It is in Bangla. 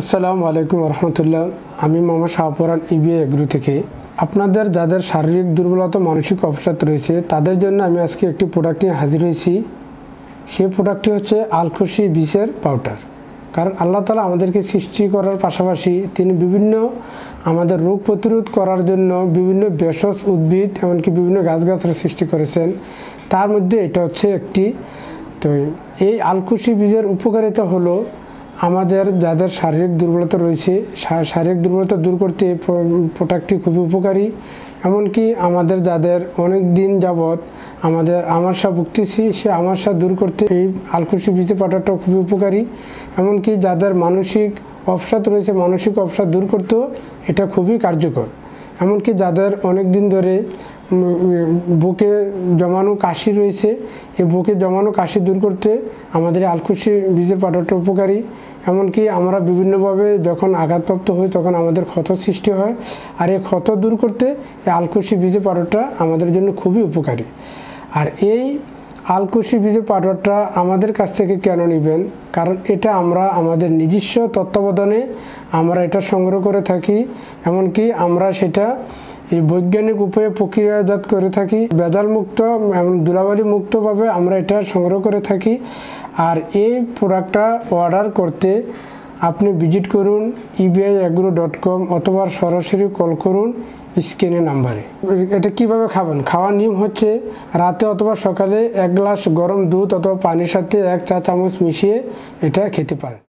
আসসালামু আলাইকুম রহমতুল্লাহ। আমি মোহাম্মদ শাহপুরান ইবিএ এগ্রু থেকে। আপনাদের যাদের শারীরিক দুর্বলতা, মানসিক অবসাদ রয়েছে, তাদের জন্য আমি আজকে একটি প্রোডাক্ট নিয়ে হাজির হয়েছি। সেই প্রোডাক্টটি হচ্ছে আলখুশি বিষের পাউডার কারণ আল্লাহ তালা আমাদেরকে সৃষ্টি করার পাশাপাশি তিনি বিভিন্ন আমাদের রোগ প্রতিরোধ করার জন্য বিভিন্ন ভেষজ উদ্ভিদ, এমনকি বিভিন্ন গাছগাছরা সৃষ্টি করেছেন। তার মধ্যে এটা হচ্ছে একটি, তো এই আলকুশি বীজের উপকারিতা হলো আমাদের যাদের শারীরিক দুর্বলতা রয়েছে শারীরিক দুর্বলতা দূর করতে প্রোডাক্টটি খুবই উপকারী। এমনকি আমাদের যাদের অনেক দিন যাবৎ আমাদের আমাশা ভুগতেছি, সে আমাশা দূর করতে এই আলকুশি বীজের পাউডারটাও খুবই উপকারী। এমনকি যাদের মানসিক অবসাদ রয়েছে, মানসিক অবসাদ দূর করতেও এটা খুবই কার্যকর। এমনকি যাদের অনেক দিন ধরে বুকে জমানো কাশি রয়েছে, এই বুকে জমানো কাশি দূর করতে আমাদের আলকুশি বীজের পাউডারটা উপকারী। এমনকি আমরা বিভিন্নভাবে যখন আঘাতপ্রাপ্ত হই, তখন আমাদের ক্ষত সৃষ্টি হয়। আর এই ক্ষত দূর করতে এই আলকুশি বীজের পাউডারটা আমাদের জন্য খুবই উপকারী। আর এই আলকুশি বীজের পাউডারটা আমাদের কাছ থেকে কেন নেবেন? কারণ এটা আমরা আমাদের নিজস্ব তত্ত্বাবধানে আমরা এটা সংগ্রহ করে থাকি। এমনকি আমরা সেটা এই বৈজ্ঞানিক উপায়ে প্রক্রিয়াজাত করে থাকি। বেজাল মুক্ত এবং ধুলাবালি মুক্তভাবে আমরা এটা সংগ্রহ করে থাকি। আর এই প্রোডাক্টটা অর্ডার করতে আপনি ভিজিট করুন ইবিআই অ্যাগ্রো ডট কম অথবা সরাসরি কল করুন স্ক্রিনের নাম্বারে এটা কীভাবে খাবেন? খাওয়ার নিয়ম হচ্ছে রাতে অথবা সকালে এক গ্লাস গরম দুধ অথবা পানির সাথে এক চা চামচ মিশিয়ে এটা খেতে পারেন।